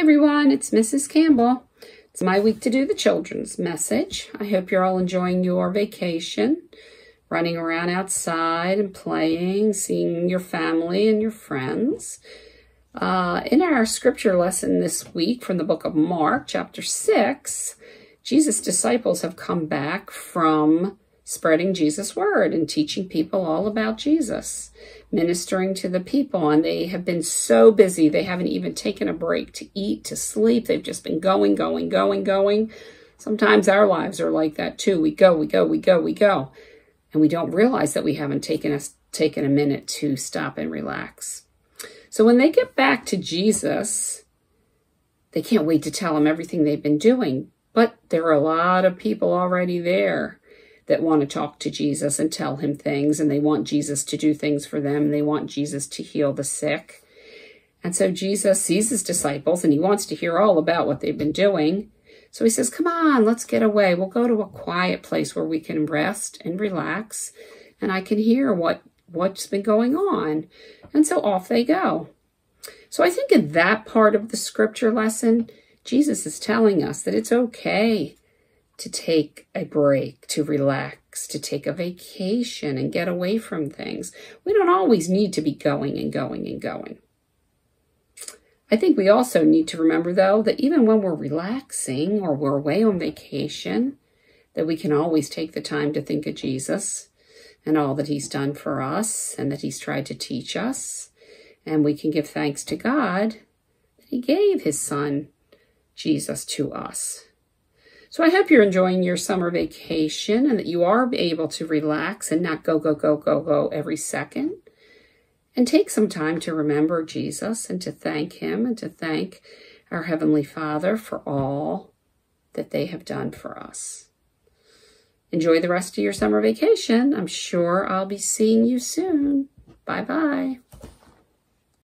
everyone, it's Mrs. Campbell. It's my week to do the children's message. I hope you're all enjoying your vacation, running around outside and playing, seeing your family and your friends. Uh, in our scripture lesson this week from the book of Mark, chapter 6, Jesus' disciples have come back from spreading Jesus' word and teaching people all about Jesus, ministering to the people. And they have been so busy, they haven't even taken a break to eat, to sleep. They've just been going, going, going, going. Sometimes our lives are like that too. We go, we go, we go, we go. And we don't realize that we haven't taken us taken a minute to stop and relax. So when they get back to Jesus, they can't wait to tell him everything they've been doing. But there are a lot of people already there that want to talk to Jesus and tell him things, and they want Jesus to do things for them. They want Jesus to heal the sick. And so Jesus sees his disciples and he wants to hear all about what they've been doing. So he says, Come on, let's get away. We'll go to a quiet place where we can rest and relax, and I can hear what, what's been going on. And so off they go. So I think in that part of the scripture lesson, Jesus is telling us that it's okay to take a break, to relax, to take a vacation and get away from things. We don't always need to be going and going and going. I think we also need to remember, though, that even when we're relaxing or we're away on vacation, that we can always take the time to think of Jesus and all that he's done for us and that he's tried to teach us. And we can give thanks to God that he gave his son, Jesus, to us. So I hope you're enjoying your summer vacation and that you are able to relax and not go, go, go, go, go every second. And take some time to remember Jesus and to thank him and to thank our Heavenly Father for all that they have done for us. Enjoy the rest of your summer vacation. I'm sure I'll be seeing you soon. Bye-bye.